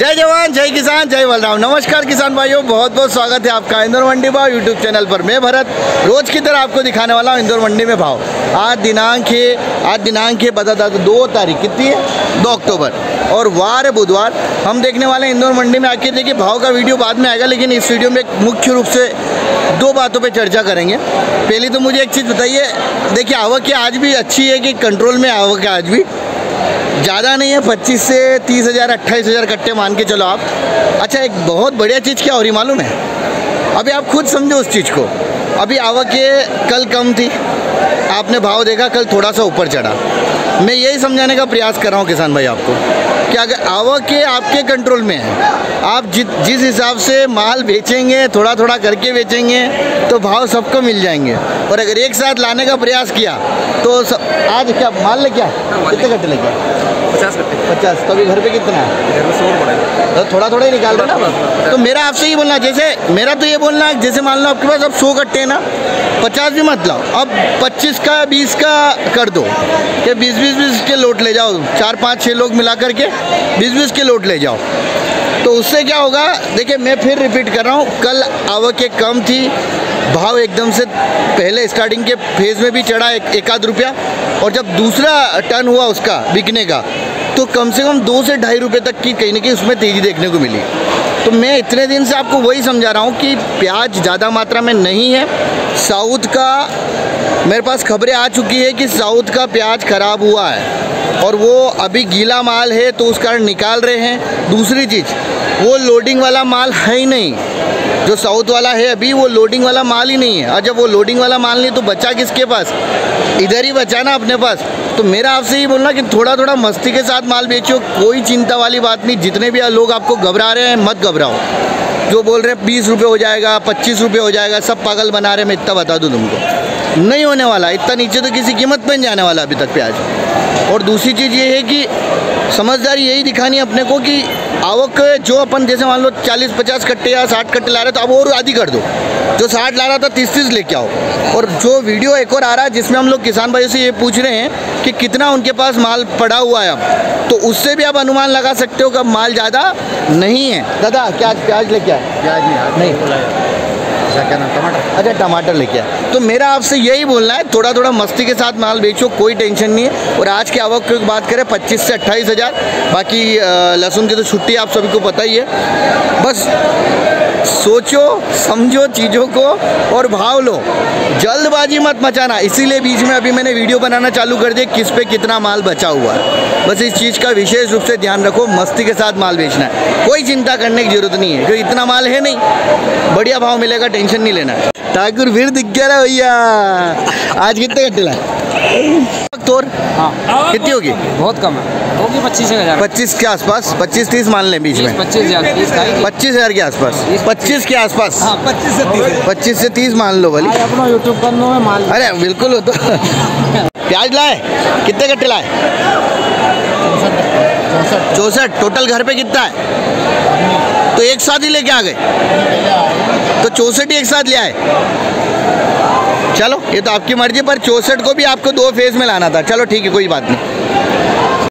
जय जवान, जय किसान, जय बलराम। नमस्कार किसान भाइयों, बहुत बहुत स्वागत है आपका इंदौर मंडी भाव यूट्यूब चैनल पर। मैं भरत, रोज की तरह आपको दिखाने वाला हूँ इंदौर मंडी में भाव। आज दिनांक है, आज दिनांक है, बता था दो तारीख कितनी है? दो अक्टूबर। और वार बुधवार। हम देखने वाले हैं इंदौर मंडी में आके देखिए, भाव का वीडियो बाद में आएगा, लेकिन इस वीडियो में मुख्य रूप से दो बातों पे चर्चा करेंगे। पहली तो मुझे एक चीज़ बताइए, देखिए, आवक आज भी अच्छी है कि कंट्रोल में आवक है आज भी? ज़्यादा नहीं है, पच्चीस से तीस हज़ार, अट्ठाईस हज़ार कट्टे मान के चलो आप। अच्छा एक बहुत बढ़िया चीज़ क्या हो रही मालूम है? अभी आप खुद समझो उस चीज़ को। अभी आवक ये कल कम थी। आपने भाव देखा, कल थोड़ा सा ऊपर चढ़ा। मैं यही समझाने का प्रयास कर रहा हूँ किसान भाई आपको। कि अगर आवक के आपके कंट्रोल में है आप जि, जिस हिसाब से माल बेचेंगे थोड़ा थोड़ा करके बेचेंगे तो भाव सबको मिल जाएँगे। और अगर एक साथ लाने का प्रयास किया तो सब, आज क्या माल ले क्या कितने घंटे लेके पचास कट्टे पचास। तो अभी घर पे कितना है? घर में सौ पड़ा है। तो थोड़ा थोड़ा ही निकाल रहे ना तो मेरा आपसे ये बोलना जैसे मेरा तो ये बोलना है जैसे मान लो आपके पास अब सौ कट्टे हैं ना पचास भी मत लाओ। अब पच्चीस का बीस का कर दो। कि बीस बीस बीस के लोट ले जाओ। चार पाँच छः लोग मिला करके बीस बीस के लोट ले जाओ। तो उससे क्या होगा? देखिए मैं फिर रिपीट कर रहा हूँ। कल आवक कम थी। भाव एकदम से पहले स्टार्टिंग के फ़ेज़ में भी चढ़ा एक, एक आध रुपया। और जब दूसरा टर्न हुआ उसका बिकने का तो कम से कम दो से ढाई रुपये तक की कहीं ना कहीं उसमें तेज़ी देखने को मिली। तो मैं इतने दिन से आपको वही समझा रहा हूँ कि प्याज ज़्यादा मात्रा में नहीं है। साउथ का, मेरे पास खबरें आ चुकी है कि साउथ का प्याज खराब हुआ है और वो अभी गीला माल है तो उस कारण निकाल रहे हैं। दूसरी चीज़, वो लोडिंग वाला माल है ही नहीं। जो साउथ वाला है अभी, वो लोडिंग वाला माल ही नहीं है। और जब वो लोडिंग वाला माल नहीं तो बचा किसके पास? इधर ही बचा ना अपने पास। तो मेरा आपसे ये बोलना कि थोड़ा थोड़ा मस्ती के साथ माल बेचो कोई चिंता वाली बात नहीं। जितने भी लोग आपको घबरा रहे हैं, मत घबराओ। जो बोल रहे हैं, बीस रुपये हो जाएगा, पच्चीस रुपये हो जाएगा, सब पागल बना रहे मैं इतना बता दूँ तुमको। नहीं होने वाला, इतना नीचे तो किसी कीमत पर नहीं जाने वाला अभी तक प्याज। और दूसरी चीज़ ये है कि समझदारी यही दिखानी है अपने को कि आवक जो अपन जैसे मान लो चालीस पचास कट्टे या साठ कट्टे ला रहे तो अब और आधी कर दो। जो साठ ला रहा था तीस तीस लेके आओ। और जो वीडियो एक और आ रहा है जिसमें हम लोग किसान भाइयों से ये पूछ रहे हैं कि कितना उनके पास माल पड़ा हुआ है अब। तो उससे भी आप अनुमान लगा सकते हो कि अब माल ज़्यादा नहीं है। दादा क्या प्याज लेके आए? प्याज नहीं नहीं। अच्छा क्या नाम? टमाटर? अच्छा टमाटर लेके आए। तो मेरा आपसे यही बोलना है थोड़ा थोड़ा मस्ती के साथ माल बेचो कोई टेंशन नहीं है। और आज के आवक की बात करें पच्चीस से अट्ठाईस हज़ार। बाकी लहसुन की तो छुट्टी आप सभी को पता ही है। बस सोचो, समझो, चीज़ों को और भाव लो। जल्दबाजी मत मचाना। इसीलिए बीच में अभी मैंने वीडियो बनाना चालू कर दिया, किस पे कितना माल बचा हुआ है। बस इस चीज़ का विशेष रूप से ध्यान रखो, मस्ती के साथ माल बेचना है। कोई चिंता करने की ज़रूरत नहीं है, क्योंकि इतना माल है नहीं। बढ़िया भाव मिलेगा, टेंशन नहीं लेना। ठाकुर फिर दिख गया भैया। आज कितने घंटे लाए? तोर हाँ। कितनी होगी? बहुत कम है। होगी पच्चीस हज़ार। पच्चीस के आसपास? पच्चीस तीस मान लें बीच में। पच्चीस हज़ार का। पच्चीस हज़ार के आसपास? पच्चीस। के आसपास? हाँ पच्चीस से तीस। पच्चीस से तीस मान लो भली। अपना यूट्यूब माल अरे बिल्कुल हो तो। प्याज लाए? कितने कट्टे लाए? चौसठ। टोटल घर पे कितना है? तो एक साथ ही लेके आ गए। तो चौसठ ही एक साथ ले आए। चलो, ये तो आपकी मर्ज़ी, पर चौसठ को भी आपको दो फ़ेज़ में लाना था। चलो, ठीक है, कोई बात नहीं।